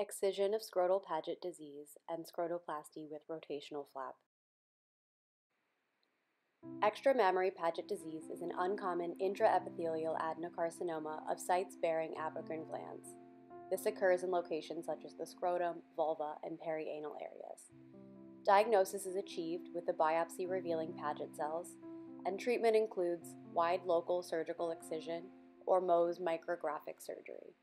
Excision of scrotal Paget disease and scrotoplasty with rotational flap. Extramammary Paget disease is an uncommon intraepithelial adenocarcinoma of sites bearing apocrine glands. This occurs in locations such as the scrotum, vulva, and perianal areas. Diagnosis is achieved with the biopsy revealing Paget cells, and treatment includes wide local surgical excision or Mohs micrographic surgery.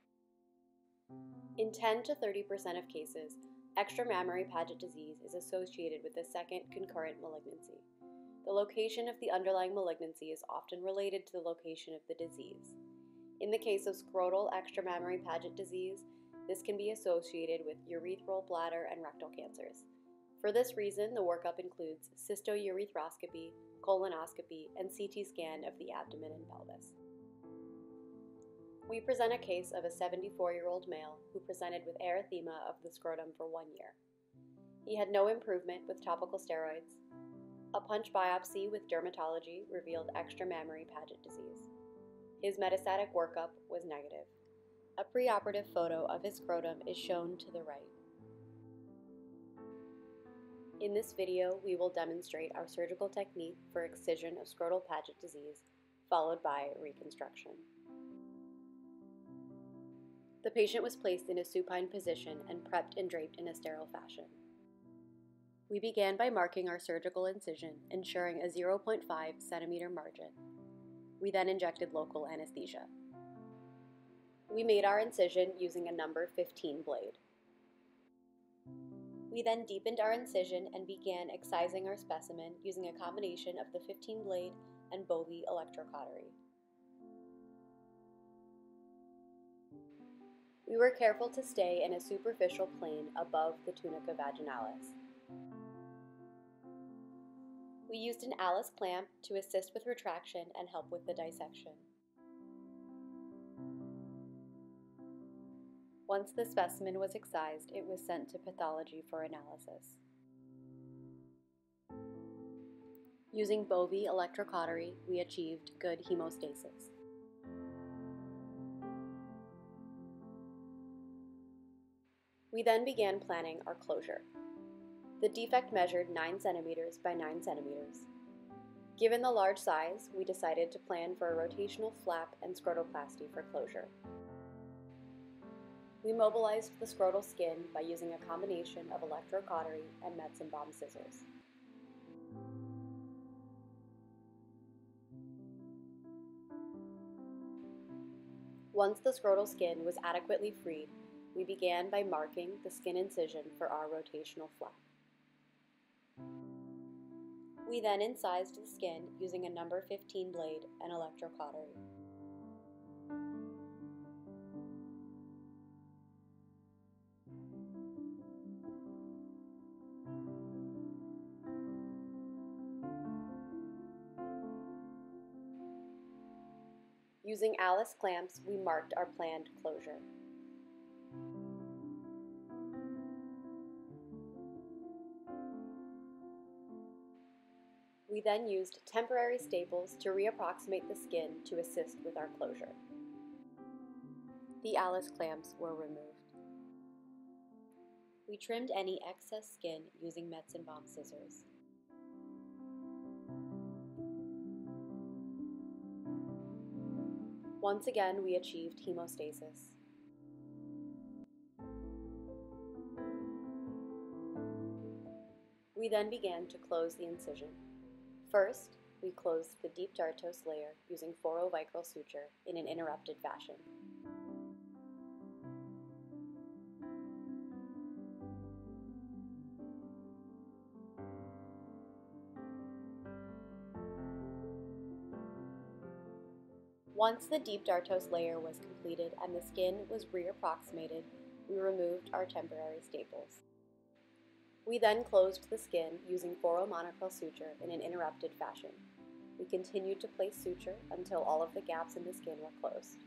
In 10 to 30% of cases, extramammary Paget disease is associated with a second concurrent malignancy. The location of the underlying malignancy is often related to the location of the disease. In the case of scrotal extramammary Paget disease, this can be associated with urethral, bladder, and rectal cancers. For this reason, the workup includes cystourethroscopy, colonoscopy, and CT scan of the abdomen and pelvis. We present a case of a 74 year old male who presented with erythema of the scrotum for one year. He had no improvement with topical steroids. A punch biopsy with dermatology revealed extramammary Paget disease. His metastatic workup was negative. A preoperative photo of his scrotum is shown to the right. In this video, we will demonstrate our surgical technique for excision of scrotal Paget disease, followed by reconstruction. The patient was placed in a supine position and prepped and draped in a sterile fashion. We began by marking our surgical incision, ensuring a 0.5 centimeter margin. We then injected local anesthesia. We made our incision using a number 15 blade. We then deepened our incision and began excising our specimen using a combination of the 15 blade and Bovie electrocautery. We were careful to stay in a superficial plane above the tunica vaginalis. We used an Allis clamp to assist with retraction and help with the dissection. Once the specimen was excised, it was sent to pathology for analysis. Using Bovie electrocautery, we achieved good hemostasis. We then began planning our closure. The defect measured 9 centimeters by 9 centimeters. Given the large size, we decided to plan for a rotational flap and scrotoplasty for closure. We mobilized the scrotal skin by using a combination of electrocautery and Metzenbaum scissors. Once the scrotal skin was adequately freed, we began by marking the skin incision for our rotational flap. We then incised the skin using a number 15 blade and electrocautery. Using Allis clamps, we marked our planned closure. We then used temporary staples to reapproximate the skin to assist with our closure. The Allis clamps were removed. We trimmed any excess skin using Metzenbaum scissors. Once again, we achieved hemostasis. We then began to close the incision. First, we closed the deep dartos layer using 4-0 Vicryl suture in an interrupted fashion. Once the deep dartos layer was completed and the skin was reapproximated, we removed our temporary staples. We then closed the skin using 4-0 Monocryl suture in an interrupted fashion. We continued to place suture until all of the gaps in the skin were closed.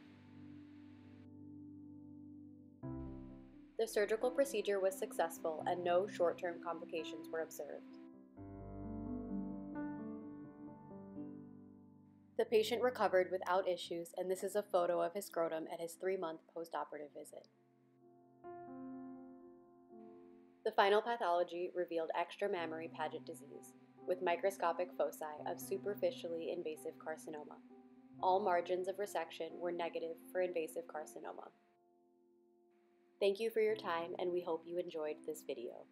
The surgical procedure was successful and no short-term complications were observed. The patient recovered without issues and this is a photo of his scrotum at his three-month postoperative visit. The final pathology revealed extramammary Paget disease with microscopic foci of superficially invasive carcinoma. All margins of resection were negative for invasive carcinoma. Thank you for your time and we hope you enjoyed this video.